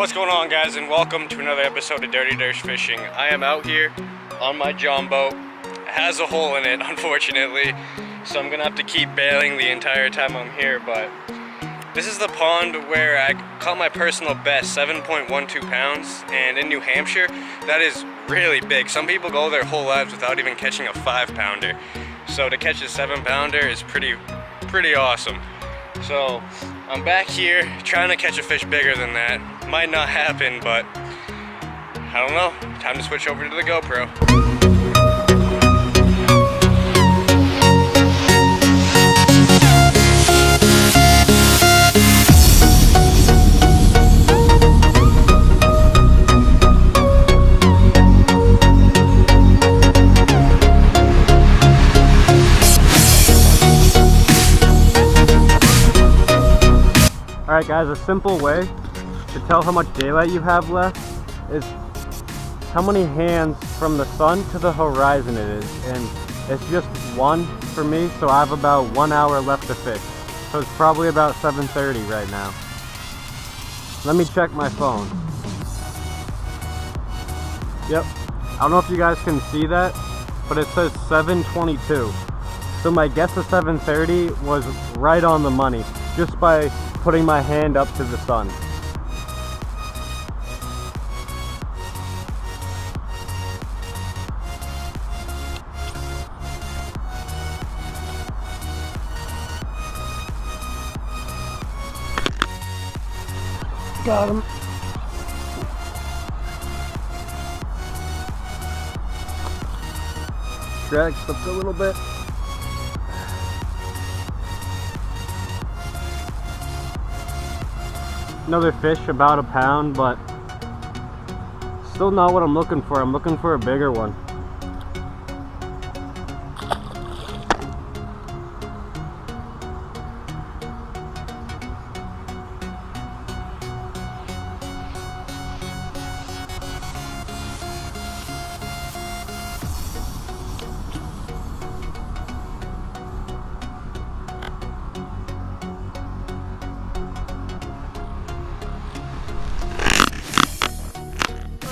What's going on guys and welcome to another episode of Dirty Dersch Fishing. I am out here on my John boat. It has a hole in it unfortunately, so I'm gonna have to keep bailing the entire time I'm here, but this is the pond where I caught my personal best, 7.12 pounds, and in New Hampshire, that is really big. Some people go their whole lives without even catching a five pounder. So to catch a seven pounder is pretty, pretty awesome. So I'm back here trying to catch a fish bigger than that. Might not happen, but I don't know. Time to switch over to the GoPro. A simple way to tell how much daylight you have left is how many hands from the sun to the horizon it is. And it's just one for me, so I have about one hour left to fish. So it's probably about 7.30 right now. Let me check my phone. Yep. I don't know if you guys can see that, but it says 722. So my guess of 730 was right on the money, just by putting my hand up to the sun. Got him. Drag slipped a little bit. Another fish, about a pound, but still not what I'm looking for. I'm looking for a bigger one.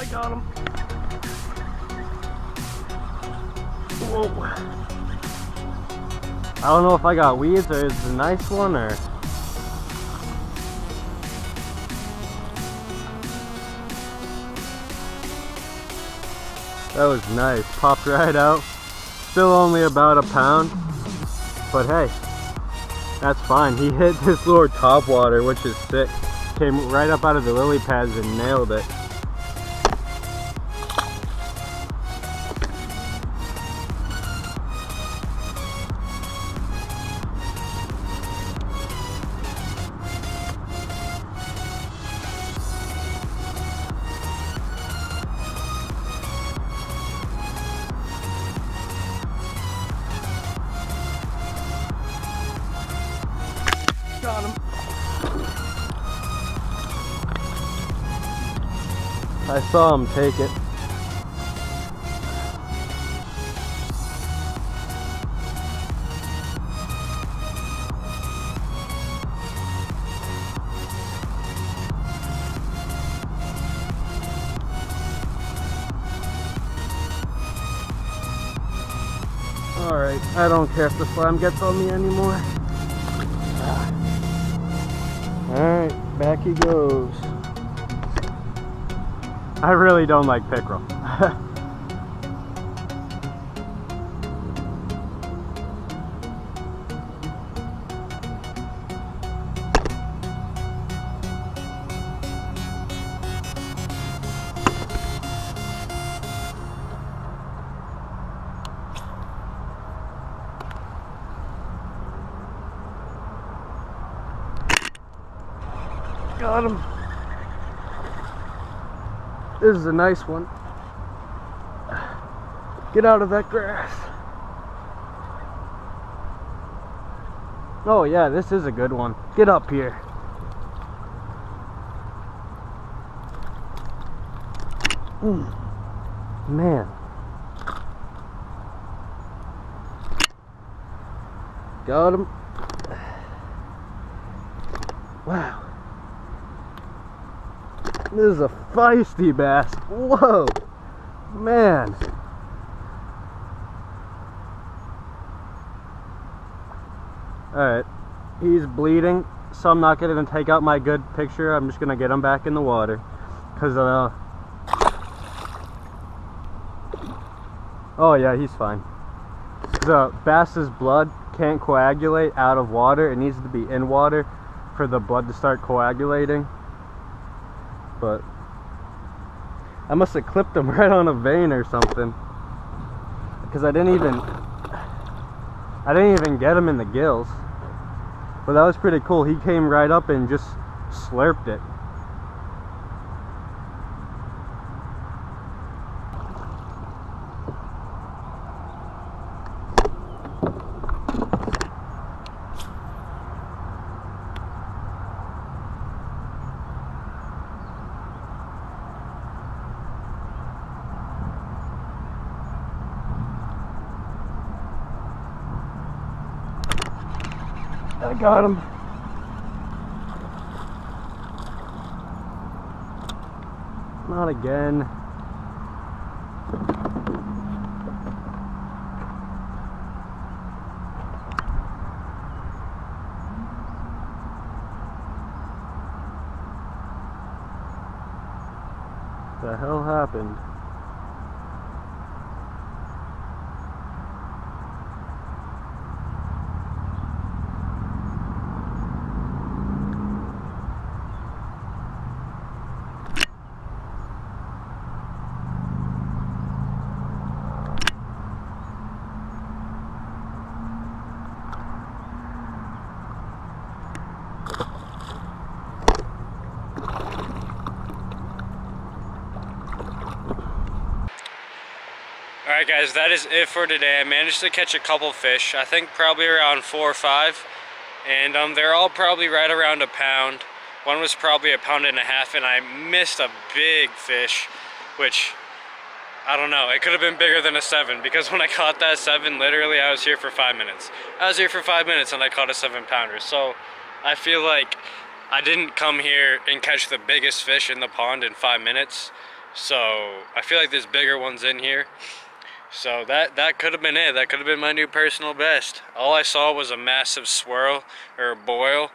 Him. Whoa. I don't know if I got weeds or it's a nice one or. That was nice. Popped right out. Still only about a pound. But hey, that's fine. He hit this lure top water, which is sick. Came right up out of the lily pads and nailed it. I saw him take it. Alright, I don't care if the slime gets on me anymore. Ah. Alright, back he goes. I really don't like pickerel. Got him. This is a nice one. Get out of that grass. Oh yeah, this is a good one. Get up here. Man. Got him. Wow. This is a feisty bass. Whoa, man. Alright, he's bleeding, so I'm not gonna take out my good picture. I'm just gonna get him back in the water. Cause, uh, oh yeah, he's fine. The bass's blood can't coagulate out of water. It needs to be in water for the blood to start coagulating. But I must have clipped him right on a vein or something. Because I didn't even I didn't even get him in the gills. But that was pretty cool. He came right up and just slurped it. I got him. Not again. The hell happened? Alright guys, that is it for today. I managed to catch a couple fish, I think probably around four or five. And um, they're all probably right around a pound. One was probably a pound and a half and I missed a big fish, which, I don't know, it could have been bigger than a seven because when I caught that seven, literally I was here for five minutes. I was here for five minutes and I caught a seven pounder. So I feel like I didn't come here and catch the biggest fish in the pond in five minutes. So I feel like there's bigger ones in here. So that, that could have been it. That could have been my new personal best. All I saw was a massive swirl or boil.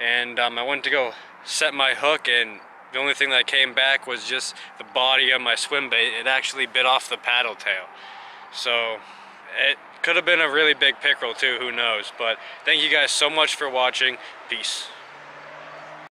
And um, I went to go set my hook and the only thing that came back was just the body of my swim bait. It actually bit off the paddle tail. So it could have been a really big pickerel too, who knows. But thank you guys so much for watching. Peace.